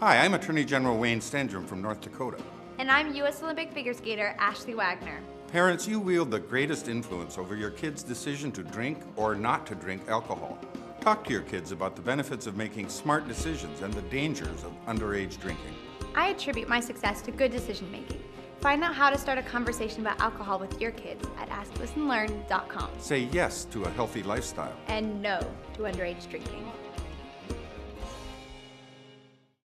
Hi, I'm Attorney General Wayne Stenehjem from North Dakota. And I'm U.S. Olympic figure skater Ashley Wagner. Parents, you wield the greatest influence over your kids' decision to drink or not to drink alcohol. Talk to your kids about the benefits of making smart decisions and the dangers of underage drinking. I attribute my success to good decision making. Find out how to start a conversation about alcohol with your kids at AskListenLearn.com. Say yes to a healthy lifestyle. And no to underage drinking.